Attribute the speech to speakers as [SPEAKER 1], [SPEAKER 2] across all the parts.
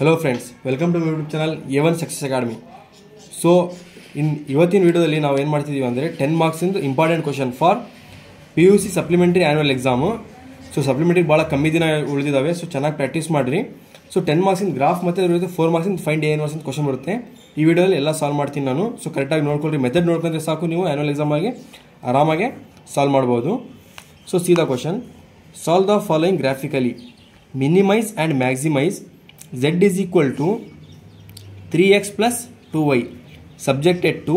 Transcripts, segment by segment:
[SPEAKER 1] Hello friends welcome to YouTube channel A One Success Academy so in ಇವತ್ತಿನ ವಿಡಿಯೋದಲ್ಲಿ ನಾವು ಏನು ಮಾಡ್ತಿದ್ದೀವಿ ಅಂದರೆ ten ಮಾರ್ಕ್ಸಿಂದು important question for P U C supplementary annual exam so supplementary ಭಾಳ ಕಮ್ಮಿ ದಿನ ಉಳಿದಿದ್ದಾವೆ ಸೊ ಚೆನ್ನಾಗಿ ಪ್ರಾಕ್ಟೀಸ್ ಮಾಡಿರಿ. ಸೊ ಟೆನ್ ಮಾರ್ಕ್ಸಿಂದ ಗ್ರಾಫ್ ಮತ್ತು ಜೊತೆ ಫೋರ್ ಮಾರ್ಕ್ಸಿಂದ ಫೈಂಡ್ ಏನು ಅಂತ ಕ್ವಶನ್ ಬರುತ್ತೆ. ಈ ವಿಡಿಯೋದಲ್ಲಿ ಎಲ್ಲ ಸಾಲ್ವ್ ಮಾಡ್ತೀನಿ ನಾನು. ಸೊ ಕರೆಕ್ಟಾಗಿ ನೋಡ್ಕೊಳ್ರಿ. ಮೆಥಡ್ ನೋಡ್ಕೊಂಡ್ರೆ ಸಾಕು ನೀವು. ಆ್ಯನ್ಯುವಲ್ ಎಕ್ಸಾಮಾಗಿ ಆರಾಮಾಗಿ ಸಾಲ್ವ್ ಮಾಡ್ಬೋದು. ಸೊ ಸೀದಾ question solve the following graphically minimise and maximise Z is equal three X plus two Y subjected to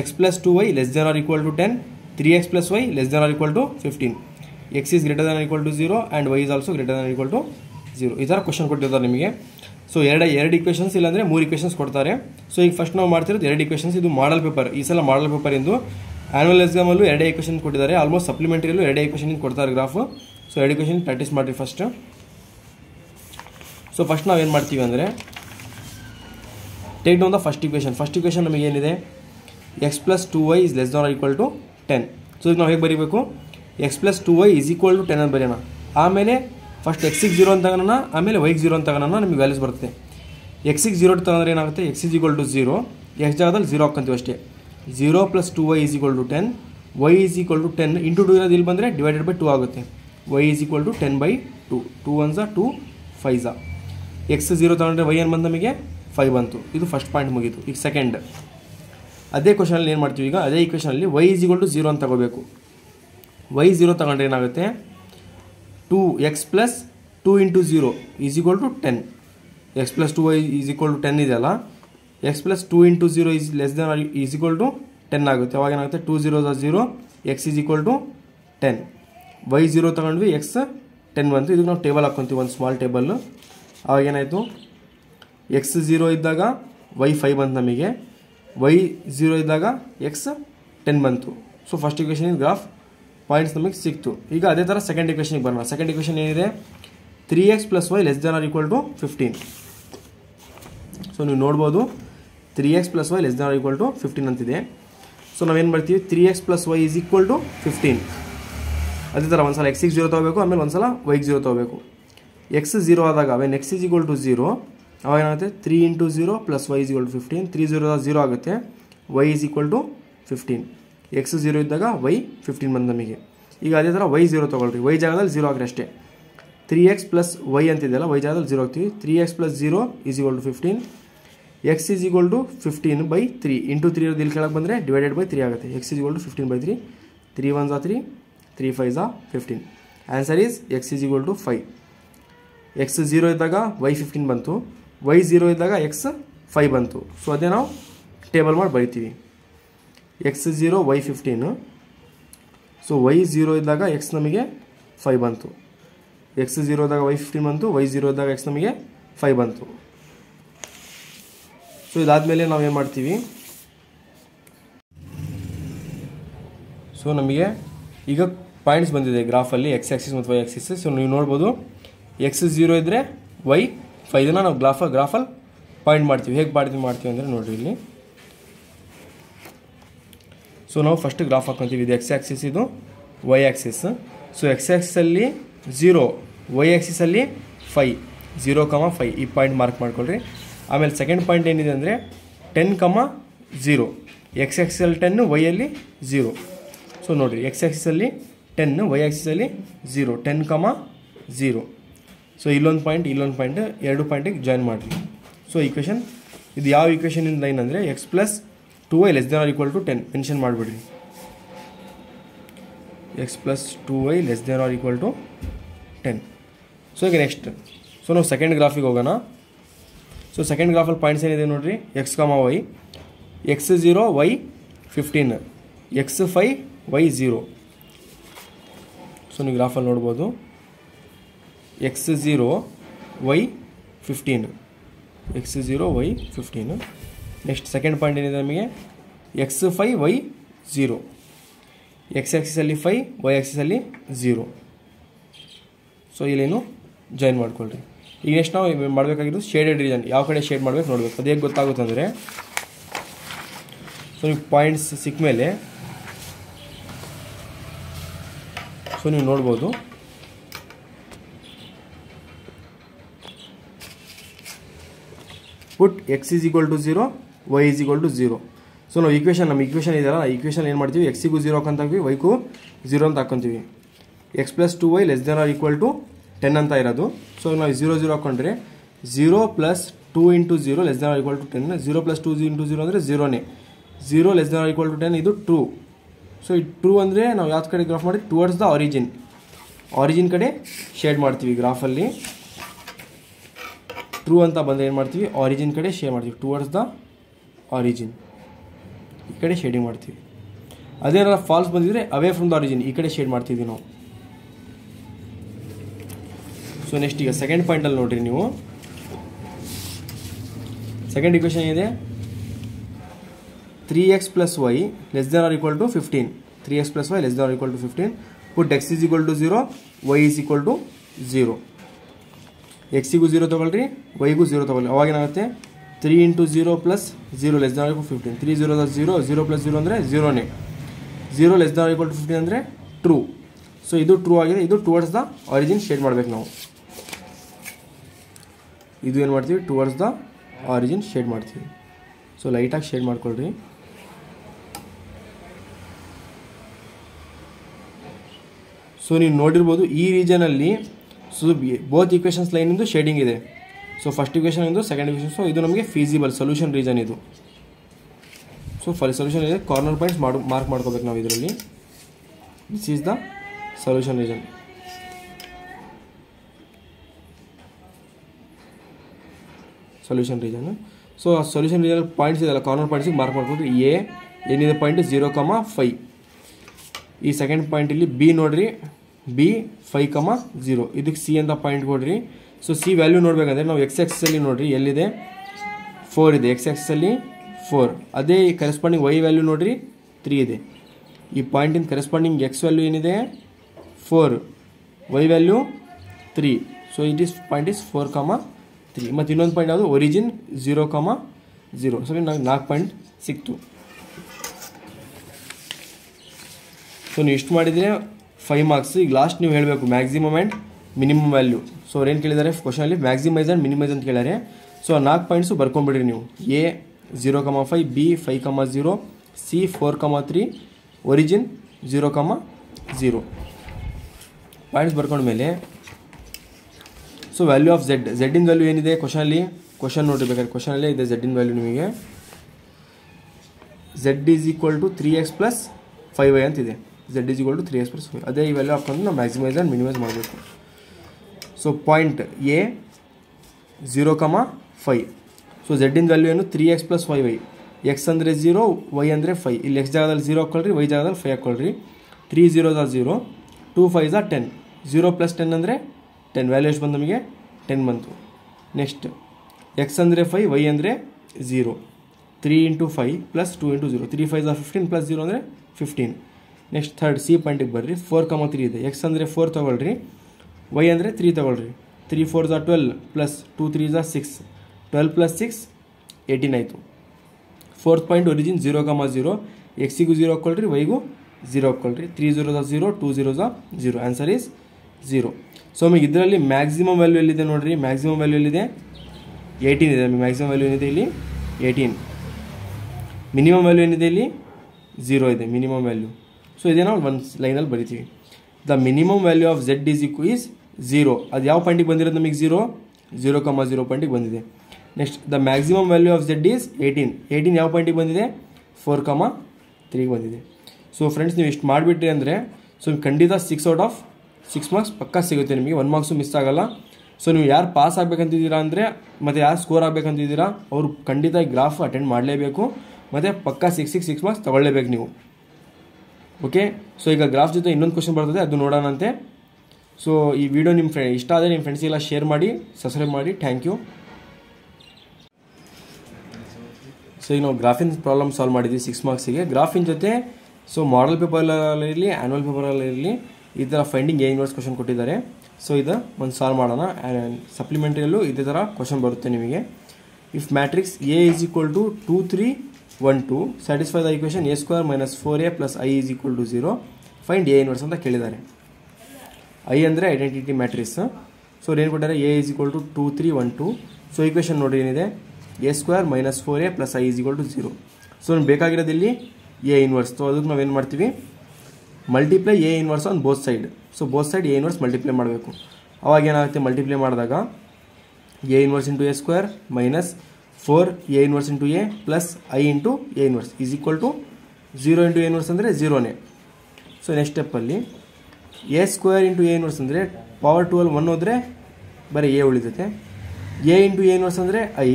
[SPEAKER 1] X plus two Y less than or equal to ten three X plus Y less than or equal to fifteen X is greater than equal to zero and Y is also greater than equal to zero ಈ ಥರ question ಕೊಟ್ಟಿರ್ತಾರೆ ನಿಮಗೆ. So ಎರಡು ಎರಡು equations ಇಲ್ಲಾಂದರೆ ಮೂರು equations ಕೊಡ್ತಾರೆ. So ಈಗ ಫಸ್ಟ್ ನಾವು ಮಾಡ್ತಿರೋದು ಎರಡು ಇಕ್ವೇಷನ್ಸ್ ಇದು ಮಾಡಲ್ ಪೇಪರ್ ಈ ಸಲ ಮಾಡಲ್ ಪೇಪರ್ ಇಂದು ಆ್ಯನ್ಯುವಲ್ ಎಕ್ಸಾಮಲ್ಲೂ ಎರಡೇ ಇಕ್ವೇಷನ್ ಕೊಟ್ಟಿದ್ದಾರೆ. ಆಲ್ಮೋಸ್ಟ್ ಸಪ್ಲಿಮೆಂಟರಿಯಲ್ಲೂ ಎರಡೇ ಇಕ್ವೇಷನ್ ಕೊಡ್ತಾರೆ ಗ್ರಾಫ್ ಸೊ ಎರಡು ಇಕ್ವೇಷನ್ ಪ್ರಾಕ್ಟೀಸ್ ಮಾಡಿರಿ ಫಸ್ಟ್ ಸೊ ಫಸ್ಟ್ ನಾವೇನು ಮಾಡ್ತೀವಿ ಅಂದರೆ take down the first equation first equation ನಮಗೆ ಏನಿದೆ? X plus two Y is less or equal to ten so ಈಗ ನಾವು ಹೇಗೆ ಬರೀಬೇಕು? X plus two Y is equal to ten ಅಂತ ಬರೆಯೋಣ. ಆಮೇಲೆ ಫಸ್ಟ್ ಎಕ್ಸಿಗೆ ಜೀರೋ ಅಂತ ತಗೋಣ ಆಮೇಲೆ ವೈಗೆ ಜೀರೋ ಅಂತ ತಗೋಣ ನಿಮಗೆ ವ್ಯಾಲ್ಯೂಸ್ ಬರುತ್ತೆ. ಎಕ್ಸಿಗೆ ಜೀರೋ ತಗೊಂಡ್ರೆ ಏನಾಗುತ್ತೆ? X is equal to zero X ಜಾಗದಲ್ಲಿ ಜೀರೋ ಹಾಕಂತೂ ಅಷ್ಟೇ. Zero plus two Y is equal to ten Y is equal to ten into two ಇರೋದು ಇಲ್ಲಿ ಬಂದರೆ ಡಿವೈಡೆಡ್ ಬೈ ಟು ಆಗುತ್ತೆ. Y is equal to ten by two two ones two five Jha X zero ತೊಗೊಂಡ್ರೆ Y ಏನು ಬಂದು ನಮಗೆ? Five ಬಂತು. ಇದು ಫಸ್ಟ್ ಪಾಯಿಂಟ್ ಮುಗೀತು. ಈಗ ಸೆಕೆಂಡ್ ಅದೇ ಕ್ವಶನಲ್ಲಿ ಏನು ಮಾಡ್ತೀವಿ ಈಗ? ಅದೇ ಇಕ್ವೇಷನಲ್ಲಿ ವೈ ಇಸ್ ಟು ಜೀರೋ ಅಂತ ತಗೋಬೇಕು. ವೈ ಜೀರೋ ತಗೊಂಡ್ರೆ ಏನಾಗುತ್ತೆ? Two X plus two into zero is equal to ten X plus two Y is equal to ten ಇದೆಯಲ್ಲ X plus two into zero is less than is equal to ten ಆಗುತ್ತೆ. ಅವಾಗ ಏನಾಗುತ್ತೆ? Two zero zero X is equal to ten Y zero ತಗೊಂಡ್ವಿ X ten ಬಂತು. ಇದಕ್ಕೆ ನಾವು table ಹಾಕ್ಕೊಂತೀವಿ ಒಂದು ಸ್ಮಾಲ್ ಟೇಬಲ್ಲು ಅವಾಗ ಏನಾಯಿತು? ಎಕ್ಸ್ ಝೀರೋ ಇದ್ದಾಗ ವೈ ಫೈ ಬಂತು ನಮಗೆ. ವೈ ಝೀರೋ ಇದ್ದಾಗ ಎಕ್ಸ್ ಟೆನ್ ಬಂತು. So first equation graph points ನಮಗೆ ಸಿಕ್ತು. ಈಗ ಅದೇ ಥರ ಸೆಕೆಂಡ್ ಇಕ್ವೇಷನ್ಗೆ ಬರೋಣ. ಸೆಕೆಂಡ್ ಇಕ್ವೇಷನ್ ಏನಿದೆ? Three X plus Y less than or equal to fifteen so ನೀವು ನೋಡ್ಬೋದು. Three X plus Y less than or equal to fifteen ಅಂತಿದೆ. ಸೊ ನಾವೇನು ಮಾಡ್ತೀವಿ? Three X plus Y is equal to fifteen ಅದೇ ಥರ ಒಂದು ಸಲ ಎಕ್ಸಿಗೆ ಜೀರೋ ತೊಗೋಬೇಕು, ಆಮೇಲೆ ಒಂದು ಸಲ ವೈಗೆ ಜೀರೋ ತೊಗೋಬೇಕು. ಎಕ್ಸ್ ಜೀರೋ ಆದಾಗ when X is equal to zero ಅವಾಗ ಏನಾಗುತ್ತೆ? Three into zero plus Y is equal to fifteen three zero zero ಆಗುತ್ತೆ. Y is equal to fifteen X zero ಇದ್ದಾಗ ವೈ ಫಿಫ್ಟೀನ್ ಬಂದು ನಮಗೆ. ಈಗ ಅದೇ ಥರ ವೈ ಝೀರೋ ತೊಗೊಳ್ರಿ. ವೈ ಜಾಗದಲ್ಲಿ ಝೀರೋ ಹಾಕ್ರಿ ಅಷ್ಟೇ. ತ್ರೀ ಎಕ್ಸ್ ಪ್ಲಸ್ ವೈ ಅಂತಿದೆಯಲ್ಲ ವೈ ಜಾಗದಲ್ಲಿ ಝೀರೋ ಹಾಕ್ತೀವಿ. Three X plus zero is equal to fifteen X is equal to fifteen by three into three ಇಲ್ಲಿ ಕೆಳಗೆ ಬಂದರೆ ಡಿವೈಡೆಡ್ ಬೈ ತ್ರೀ ಆಗುತ್ತೆ. X is equal to fifteen by three three one Jha three three five Jha fifteen answer is X is equal to five X zero ಇದ್ದಾಗ Y fifteen ಬಂತು. Y zero ಇದ್ದಾಗ X five ಬಂತು. So ಅದೇ ನಾವು table ಮಾಡಿ ಬರಿತೀವಿ. X zero Y fifteen so Y zero ಇದ್ದಾಗ X ನಮಗೆ ಫೈವ್ ಬಂತು. ಎಕ್ಸ್ ಝೀರೋ ಇದ್ದಾಗ ವೈ ಫಿಫ್ಟೀನ್ ಬಂತು. ವೈ ಝೀರೋ ಇದ್ದಾಗ ಎಕ್ಸ್ ನಮಗೆ ಫೈವ್ ಬಂತು. ಸೊ ಇದಾದಮೇಲೆ ನಾವು ಏನು ಮಾಡ್ತೀವಿ? ಸೊ ನಮಗೆ ಈಗ ಪಾಯಿಂಟ್ಸ್ ಬಂದಿದೆ ಗ್ರಾಫಲ್ಲಿ ಎಕ್ಸ್ ಆಕ್ಸಿಸ್ ಮತ್ತು ವೈ ಆಕ್ಸಿಸ್ ಸೊ ನೀವು ನೋಡ್ಬೋದು. ಎಕ್ಸ್ ಝೀರೋ ಇದ್ದರೆ ವೈ ಫೈ ಇದನ್ನು ನಾವು ಗ್ರಾಫ ಗ್ರಾಫಲ್ಲಿ ಪಾಯಿಂಟ್ ಮಾಡ್ತೀವಿ. ಹೇಗೆ ಪಾಯಿಂಟ್ ಮಾಡ್ತೀವಿ ಅಂದರೆ ನೋಡಿರಿ ಇಲ್ಲಿ. ಸೊ ನಾವು ಫಸ್ಟ್ ಗ್ರಾಫ್ ಹಾಕ್ಕೊತೀವಿ ಇದು ಎಕ್ಸ್ ಆ್ಯಕ್ಸಿಸ್ ಇದು ವೈ ಆ್ಯಕ್ಸಿಸ್ ಸೊ ಎಕ್ಸ್ ಆ್ಯಕ್ಸಿಸಲ್ಲಿ ಝೀರೋ ವೈ ಆ್ಯಕ್ಸಿಸಲ್ಲಿ ಫೈ ಝೀರೋ ಕಮ ಫೈ ಈ ಪಾಯಿಂಟ್ ಮಾರ್ಕ್ ಮಾಡ್ಕೊಳ್ರಿ. ಆಮೇಲೆ ಸೆಕೆಂಡ್ ಪಾಯಿಂಟ್ ಏನಿದೆ ಅಂದರೆ ಟೆನ್ ಕಮ ಝೀರೋ ಎಕ್ಸ್ ಆ್ಯಕ್ಸಿಸಲ್ಲಿ ಟೆನ್ನು ವೈಯಲ್ಲಿ ಝೀರೋ ಸೊ ನೋಡಿರಿ ಎಕ್ಸ್ ಆ್ಯಕ್ಸಿಸಲ್ಲಿ ten Y ಆ್ಯಕ್ಸಿಸಲ್ಲಿ zero ten comma zero so ಇಲ್ಲೊಂದು ಪಾಯಿಂಟ್ ಇಲ್ಲೊಂದು ಪಾಯಿಂಟ್ ಎರಡು ಪಾಯಿಂಟಿಗೆ ಜಾಯಿನ್ ಮಾಡಿರಿ. ಸೊ ಈಕ್ವೇಷನ್ ಇದು ಯಾವ ಈಕ್ವೇಷನಿಂದ ಲೈನ್ ಅಂದರೆ X plus two Y less than or equal to ten mention ಮಾಡಿಬಿಡ್ರಿ. X plus two Y less than or equal to ten so ಈಗ ನೆಕ್ಸ್ಟ್ ಸೊ ನಾವು ಸೆಕೆಂಡ್ ಗ್ರಾಫಿಗೆ ಹೋಗೋಣ. ಸೊ ಸೆಕೆಂಡ್ ಗ್ರಾಫಲ್ಲಿ ಪಾಯಿಂಟ್ಸ್ ಏನಿದೆ ನೋಡಿರಿ? X comma Y X zero Y fifteen X five Y zero so ನೀವು ಗ್ರಾಫಲ್ಲಿ ನೋಡ್ಬೋದು. X zero Y fifteen. X zero Y fifteen. Next second point ಏನಿದೆ ನಮಗೆ? X five Y zero X ಆಕ್ಸಿಸಲ್ಲಿ five, Y ಆಕ್ಸಿಸಲ್ಲಿ zero so ಇಲ್ಲೇನು join ಮಾಡ್ಕೊಳ್ರಿ. ಈಗ next ನಾವು ಮಾಡಬೇಕಾಗಿರೋದು ಶೇಡೆಡ್ ರೀಜನ್ ಯಾವ ಕಡೆ ಶೇಡ್ ಮಾಡಬೇಕು ನೋಡಬೇಕು. ಅದು ಹೇಗೆ ಗೊತ್ತಾಗುತ್ತೆ ಅಂದರೆ ಸೊ ನೀವು ಪಾಯಿಂಟ್ಸ್ ಸಿಕ್ಕ ಮೇಲೆ ಸೊ ನೀವು ನೋಡ್ಬೋದು. Put X is equal to zero Y is equal to zero so ನಾವು ಈಕ್ವೇಷನ್ ನಮ್ಮ ಈಕ್ವೇಷನ್ ಇದೆಯಲ್ಲ ಈಕ್ವೇಷನ್ ಏನು ಮಾಡ್ತೀವಿ? ಎಕ್ಸಿಗೂ ಝೀರೋ ಹಾಕೊಂತೀವಿ ವೈಕು ಝೀರೋ ಅಂತ ಹಾಕೊತೀವಿ. X plus two Y less than or equal to ten ಅಂತ ಇರೋದು. ಸೊ ನಾವು ಝೀರೋ ಝೀರೋ ಹಾಕೊಂಡ್ರೆ zero plus two into zero less than or equal to ten zero plus two into zero ಅಂದರೆ ಝೀರೋನೇ zero less than or equal to ten ಇದು true so ಈ true ಅಂದರೆ ನಾವು ಯಾವ್ದು ಕಡೆ ಗ್ರಾಫ್ ಮಾಡಿ ಟುವರ್ಡ್ಸ್ ದ ಆರಿಜಿನ್ ಆರಿಜಿನ್ ಕಡೆ shade ಮಾಡ್ತೀವಿ ಗ್ರಾಫಲ್ಲಿ ಟ್ರೂ ಅಂತ ಬಂದರೆ ಏನು ಮಾಡ್ತೀವಿ? ಆರಿಜಿನ್ ಕಡೆ ಶೇರ್ ಮಾಡ್ತೀವಿ. ಟುವರ್ಡ್ಸ್ ದ ಆರಿಜಿನ್ ಈ ಕಡೆ ಶೇಡಿಂಗ್ ಮಾಡ್ತೀವಿ. ಅದೇನಾರ ಫಾಲ್ಸ್ ಬಂದಿದ್ರೆ ಅವೇ ಫ್ರಮ್ ದ ಆರಿಜಿನ್ ಈ ಕಡೆ ಶೇಡ್ ಮಾಡ್ತಿದ್ವಿ ನಾವು. ಸೊ ನೆಕ್ಸ್ಟ್ ಈಗ ಸೆಕೆಂಡ್ ಪಾಯಿಂಟಲ್ಲಿ ನೋಡ್ರಿ ನೀವು. ಸೆಕೆಂಡ್ ಇಕ್ವೇಷನ್ ಇದೆ three X plus Y less than or equal to fifteen three X plus Y less than or equal to fifteen put X is equal to zero Y is equal to zero ಎಕ್ಸಿಗೂ zero ತೊಗೊಳ್ರಿ ವೈಗೂ zero ತೊಗೊಳ್ರಿ ಅವಾಗೇನಾಗುತ್ತೆ three into zero plus zero less than fifteen three zero zero zero plus zero ಅಂದರೆ ಝೀರೋನೇ zero less than equal fifteen ಅಂದರೆ true so ಇದು true ಆಗಿದೆ. ಇದು towards the origin shade ಮಾಡಬೇಕು ನಾವು. ಇದು ಏನು ಮಾಡ್ತೀವಿ? ಟುವರ್ಡ್ಸ್ ದ ಆರಿಜಿನ್ ಶೇಡ್ ಮಾಡ್ತೀವಿ. ಸೊ ಲೈಟಾಗಿ ಶೇಡ್ ಮಾಡ್ಕೊಳ್ರಿ. ಸೊ ನೀವು ನೋಡಿರ್ಬೋದು ಈ ರೀಜನಲ್ಲಿ ಸೊ ಬೋತ್ ಈಕ್ವೇಷನ್ಸ್ ಲೈನಿಂದು ಶೇಡಿಂಗ್ ಇದೆ ಸೊ ಫಸ್ಟ್ ಇಕ್ವೇಷನ್ ಇಂದು ಸೆಕೆಂಡ್ ಇಕ್ವೇಷನ್ ಸೊ ಇದು ನಮಗೆ ಫೀಸಿಬಲ್ ಸೊಲ್ಯೂಷನ್ ರೀಸನ್ ಇದು. ಸೊ ಫಲ್ ಸೊಲ್ಯೂಷನ್ ಇದೆ ಕಾರ್ನರ್ ಪಾಯಿಂಟ್ಸ್ ಮಾಡು ಮಾರ್ಕ್ ಮಾಡ್ಕೋಬೇಕು ನಾವು ಇದರಲ್ಲಿ. This is the solution region solution region so ಆ ಸೊಲ್ಯೂಷನ್ ರೀಸನ್ ಪಾಯಿಂಟ್ಸ್ ಇದೆಲ್ಲ ಕಾರ್ನರ್ ಪಾಯಿಂಟ್ಸಿಗೆ ಮಾರ್ಕ್ ಮಾಡ್ಬೋದು ಎ ಏನಿದೆ ಪಾಯಿಂಟ್ ಜೀರೋ ಕಮ ಫೈ ಈ ಸೆಕೆಂಡ್ ಪಾಯಿಂಟ್ ಇಲ್ಲಿ ಬಿ ನೋಡ್ರಿ. ಬಿ ಫೈ ಕಮ ಜೀರೋ ಇದಕ್ಕೆ ಸಿ ಅಂತ ಪಾಯಿಂಟ್ ಕೊಡ್ರಿ. ಸೊ ಸಿ ವ್ಯಾಲ್ಯೂ ನೋಡಬೇಕಂದ್ರೆ ನಾವು ಎಕ್ಸ್ ಎಕ್ಸಲ್ಲಿ ನೋಡ್ರಿ, ಎಲ್ಲಿದೆ? ಫೋರ್ ಇದೆ. ಎಕ್ಸ್ ಎಕ್ಸಲ್ಲಿ ಫೋರ್ ಅದೇ ಕರೆಸ್ಪಾಂಡಿಂಗ್ ವೈ ವ್ಯಾಲ್ಯೂ ನೋಡ್ರಿ ತ್ರೀ ಇದೆ. ಈ ಪಾಯಿಂಟಿನ ಕರೆಸ್ಪಾಂಡಿಂಗ್ ಎಕ್ಸ್ ವ್ಯಾಲ್ಯೂ ಏನಿದೆ? Four Y value three so it is point is four comma three ಮತ್ತು ಇನ್ನೊಂದು ಪಾಯಿಂಟ್ ಯಾವುದು? Origin zero comma zero so ನಂಗೆ ನಾಲ್ಕು ಪಾಯಿಂಟ್ ಸಿಕ್ತು. ಸೊ ನೀವು ಇಷ್ಟು ಮಾಡಿದರೆ ಫೈವ್ ಮಾರ್ಕ್ಸ್ ಈಗ ಲಾಸ್ಟ್ ನೀವು ಹೇಳಬೇಕು maximum and minimum value so ಅವ್ರು ಏನು ಕೇಳಿದ್ದಾರೆ? ಕ್ವಶನಲ್ಲಿ ಮ್ಯಾಕ್ಸಿಮೈಸ್ ಆ್ಯಂಡ್ ಮಿನಿಮೈಸ್ ಅಂತ ಕೇಳಿದ್ದಾರೆ. ಸೊ ಆ ನಾಲ್ಕು ಪಾಯಿಂಟ್ಸು ಬರ್ಕೊಂಬಿಡ್ರಿ ನೀವು. A zero comma five B five comma zero C four comma three origin zero comma zero points ಬರ್ಕೊಂಡ್ಮೇಲೆ so value of Z ಝೆಡ್ಡಿನ ವ್ಯಾಲ್ಯೂ ಏನಿದೆ? ಕ್ವಶನಲ್ಲಿ ಕ್ವಶನ್ ನೋಡಿರ್ಬೇಕಾದ್ರೆ ಕ್ವಶನಲ್ಲೇ ಇದೆ ಝೆಡ್ಡಿನ ವ್ಯಾಲ್ಯೂ ನಿಮಗೆ. Z is equal to three X plus five Y ಅಂತಿದೆ Z is equal to three S plus five ಅದೇ ಈ ವ್ಯಾಲ್ಯೂ ಹಾಕೊಂಡು ನಾವು ಮ್ಯಾಕ್ಸಿಮೈಸ್ ಆ್ಯಂಡ್ ಮಿನಿಮೈಸ್ ಮಾಡಬೇಕು. So point A zero comma five so ಝೆಡ್ಡಿನ value ಏನು? Three x plus five y x ಅಂದರೆ zero y ಅಂದರೆ five ಇಲ್ಲಿ ಎಕ್ಸ್ ಜಾಗದಲ್ಲಿ ಝೀರೋ ಹಾಕ್ಕೊಳ್ರಿ ವೈ ಜಾಗದಲ್ಲಿ ಫೈ ಹಾಕ್ಕೊಳ್ರಿ ತ್ರೀ ಝೀರೋ ಝಾ ಝೀರೋ ಟೂ ಫೈವ್ ಝಾ ಟೆನ್ ಝೀರೋ ಪ್ಲಸ್ ಟೆನ್ ಅಂದರೆ ಟೆನ್ ವ್ಯಾಲ್ಯೂ ಎಷ್ಟು ಬಂದು ನಮಗೆ? ಟೆನ್ ಬಂತು. ನೆಕ್ಸ್ಟ್ ಎಕ್ಸ್ ಅಂದರೆ ಫೈ ವೈ ಅಂದರೆ zero three into five plus two into zero three five Jha fifteen plus zero ಅಂದರೆ ಫಿಫ್ಟೀನ್ ನೆಕ್ಸ್ಟ್ ಥರ್ಡ್ ಸಿ ಪಾಯಿಂಟಿಗೆ ಬರ್ರಿ. ಫೋರ್ ಕಮ ತ್ರೀ ಇದೆ. ಎಕ್ಸ್ ಅಂದರೆ ಫೋರ್ ತೊಗೊಳ್ರಿ. ವೈ ಅಂದರೆ ತ್ರೀ ತೊಗೊಳ್ರಿ. ತ್ರೀ ಫೋರ್ ಝಾ twelve plus two three Jha six twelve plus six eighteen ಆಯಿತು. Fourth point origin zero comma zero ಎಕ್ಸಿಗೂ zero ಹಾಕ್ಕೊಳ್ರಿ ವೈಗೂ ಜೀರೋ ಹಾಕ್ಕೊಳ್ರಿ ತ್ರೀ ಝೀರೋ ಝಾ zero two zero Jha zero answer is zero so ನಮಗೆ ಇದರಲ್ಲಿ ಮ್ಯಾಕ್ಸಿಮಮ್ ವ್ಯಾಲ್ಯೂ ಎಲ್ಲಿದೆ ನೋಡಿರಿ? ಮ್ಯಾಕ್ಸಿಮಮ್ ವ್ಯಾಲ್ಯೂ ಎಲ್ಲಿದೆ? ಏಯ್ಟೀನ್ ಇದೆ. ನಮಗೆ ಮ್ಯಾಕ್ಸಿಮಮ್ ವ್ಯಾಲ್ಯೂ ಏನಿದೆ ಇಲ್ಲಿ? ಏಯ್ಟೀನ್ ಮಿನಿಮಮ್ ವ್ಯಾಲ್ಯೂ ಏನಿದೆ ಇಲ್ಲಿ? ಝೀರೋ ಇದೆ. ಮಿನಿಮಮ್ ವ್ಯಾಲ್ಯೂ ಸೊ ಇದೇನೋ ಒಂದು ಲೈನಲ್ಲಿ ಬರಿತೀವಿ. The minimum value of Z is ಇಕ್ವ is zero ಅದು ಯಾವ ಪಾಯಿಂಟಿಗೆ ಬಂದಿರೋದು ನಮಗೆ ಝೀರೋ ಝೀರೋ ಕಮ ಝೀರೋ ಪಾಯಿಂಟಿಗೆ ಬಂದಿದೆ. Next the maximum value of z is eighteen eighteen ಯಾವ ಪಾಯಿಂಟಿಗೆ ಬಂದಿದೆ? ಫೋರ್ ಕಮ ತ್ರೀಗೆ ಬಂದಿದೆ. ಸೊ ಫ್ರೆಂಡ್ಸ್ ನೀವು ಇಷ್ಟು ಮಾಡಿಬಿಟ್ರಿ ಅಂದರೆ ಸೊ ಖಂಡಿತ six out of six marks ಪಕ್ಕಾ ಸಿಗುತ್ತೆ ನಿಮಗೆ. ಒನ್ ಮಾರ್ಕ್ಸು ಮಿಸ್ ಆಗೋಲ್ಲ. ಸೊ ನೀವು ಯಾರು ಪಾಸ್ ಆಗಬೇಕಂತಿದ್ದೀರಾ ಅಂದರೆ, ಮತ್ತು ಯಾರು ಸ್ಕೋರ್ ಆಗಬೇಕಂತಿದ್ದೀರಾ, ಅವರು ಖಂಡಿತ ಗ್ರಾಫ್ ಅಟೆಂಡ್ ಮಾಡಲೇಬೇಕು. ಮತ್ತು ಪಕ್ಕಾ ಸಿಕ್ಸ್ ಸಿಕ್ಸ್ ಸಿಕ್ಸ್ ಮಾರ್ಕ್ಸ್ ತೊಗೊಳ್ಳೇಬೇಕು ನೀವು. ಓಕೆ ಸೊ ಈಗ ಗ್ರಾಫ್ ಜೊತೆ ಇನ್ನೊಂದು ಕ್ವಶನ್ ಬರ್ತದೆ, ಅದು ನೋಡೋಣಂತೆ ಸೊ ಈ ವಿಡಿಯೋ ನಿಮ್ಮ ಫ್ರೆಂಡ್ ಇಷ್ಟ ಆದರೆ ನಿಮ್ಮ ಫ್ರೆಂಡ್ಸಿಗೆಲ್ಲ ಶೇರ್ ಮಾಡಿ ಸಬ್ಸ್ಕ್ರೈಬ್ ಮಾಡಿ. ಥ್ಯಾಂಕ್ ಯು ಸೊ ಈಗ ನಾವು ಗ್ರಾಫಿನ್ ಪ್ರಾಬ್ಲಮ್ ಸಾಲ್ವ್ ಮಾಡಿದ್ವಿ ಸಿಕ್ಸ್ ಮಾರ್ಕ್ಸಿಗೆ ಗ್ರಾಫಿನ್ ಜೊತೆ ಸೊ ಮಾಡಲ್ ಪೇಪರಲ್ಲಿರಲಿ ಆ್ಯನ್ಯಲ್ ಪೇಪರಲ್ಲಿರಲಿ ಈ ಥರ ಫೈಂಡಿಂಗ್ ಏನು ಯೂನಿವರ್ಸ್ ಕ್ವಶನ್ ಕೊಟ್ಟಿದ್ದಾರೆ. ಸೊ ಇದು ಒಂದು ಸಾಲ್ವ್ ಮಾಡೋಣ. ಸಪ್ಲಿಮೆಂಟ್ರಿಯಲ್ಲೂ ಇದೇ ಥರ ಕ್ವಶನ್ ಬರುತ್ತೆ ನಿಮಗೆ. If matrix A is equal to two three one two satisfy the equation A square minus four A plus I is equal to zero find A inverse ಅಂತ ಕೇಳಿದ್ದಾರೆ. ಐ ಅಂದರೆ ಐಡೆಂಟಿಟಿ ಮ್ಯಾಟ್ರಿಸ್ ಸೊ ಏನು ಕೊಟ್ಟಾರೆ A is equal to two three one two so equation ನೋಡಿ ಏನಿದೆ? A square minus four A plus I is equal to zero so ನಮ್ಗೆ ಬೇಕಾಗಿರೋದು A inverse so ಅದಕ್ಕೆ ನಾವೇನು ಮಾಡ್ತೀವಿ? Multiply A inverse on both side so both side A inverse multiply ಮಾಡಬೇಕು. ಅವಾಗ ಏನಾಗುತ್ತೆ? ಮಲ್ಟಿಪ್ಲೈ ಮಾಡಿದಾಗ A inverse into A square minus four A inverse into A plus I into A inverse is equal to zero into A inverse ಅಂದರೆ ಝೀರೋನೇ so next ಸ್ಟೆಪ್ಪಲ್ಲಿ A square into A inverse ಅಂದರೆ power ಟುವೆಲ್ one ಹೋದರೆ ಬರೀ A ಉಳಿತೈತೆ A into A inverse ಅಂದರೆ I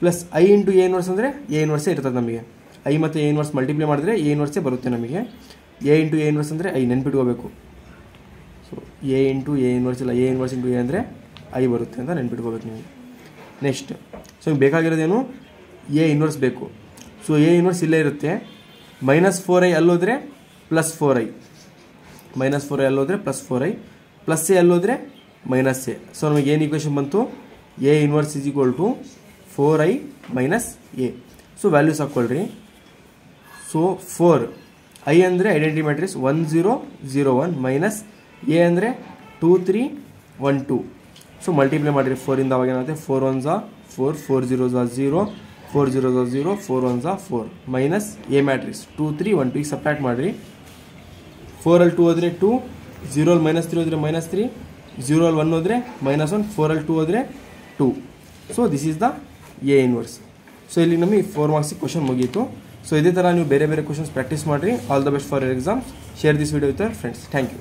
[SPEAKER 1] plus I into A inverse ಅಂದರೆ A ಇನ್ವರ್ಸೇ ಇರ್ತದೆ ನಮಗೆ ಐ ಮತ್ತು ಎ ಇನ್ವರ್ಸ್ ಮಲ್ಟಿಪ್ಲೈ ಮಾಡಿದ್ರೆ ಎ ಇನ್ವರ್ಸೇ ಬರುತ್ತೆ ನಮಗೆ ಎ ಇಂಟು ಎ ಇನ್ವರ್ಸ್ ಅಂದರೆ I ನೆನ್ಪಿಟ್ಕೋಬೇಕು so A into A inverse ಇಲ್ಲ ಎ ಇನ್ವರ್ಸ್ ಇಂಟು ಎ ಅಂದರೆ ಐ ಬರುತ್ತೆ ಅಂತ ನೆನ್ಪಿಟ್ಕೋಬೇಕು ನೀವು ನೆಕ್ಸ್ಟ್ ಸೊ ನಿಮ್ಗೆ ಬೇಕಾಗಿರೋದೇನು ಎ ಇನ್ವರ್ಸ್ ಬೇಕು. ಸೊ ಎ ಇನ್ವರ್ಸ್ ಇಲ್ಲೇ ಇರುತ್ತೆ. Minus four I ಅಲ್ಲೋದ್ರೆ plus four I minus four I ಅಲ್ಲೋದ್ರೆ plus four I plus A ಅಲ್ಲೋದ್ರೆ minus A so ನಮಗೆ ಏನು ಈಕ್ವೇಷನ್ ಬಂತು? A inverse is equal to four I minus A so values ಹಾಕ್ಕೊಳ್ರಿ. So four I ಅಂದರೆ identity matrix one zero zero one minus A ಅಂದರೆ two three one two so multiply ಮಾಡಿರಿ ಫೋರಿಂದ ಅವಾಗ ಏನಾಗುತ್ತೆ four one ಝಾ four four zero ಝಾ zero four zero ಝಾ zero four one Jha four minus A matrix two three one two ಈಗ separate ಮಾಡಿರಿ ಫೋರಲ್ಲಿ ಟೂ ಹೋದರೆ ಟೂ ಝೀರೋಲ್ಲಿ ಮೈನಸ್ ತ್ರೀ ಹೋದರೆ ಮೈನಸ್ ತ್ರೀ ಝೀರೋಲ್ಲಿ ಒನ್ ಹೋದರೆ ಮೈನಸ್ ಒನ್ ಫೋರಲ್ಲಿ ಟೂ ಹೋದರೆ two so this is the A inverse so ಇಲ್ಲಿ ನಮಗೆ ಫೋರ್ ಮಾರ್ಕ್ಸಿಗೆ ಕ್ವಶನ್ ಮುಗಿಯಿತು ಸೊ ಇದೇ ಥರ ನೀವು ಬೇರೆ ಬೇರೆ ಕ್ವಶನ್ಸ್ ಪ್ರಾಕ್ಟೀಸ್ ಮಾಡಿರಿ. All the best for your exams share this video with friends thank you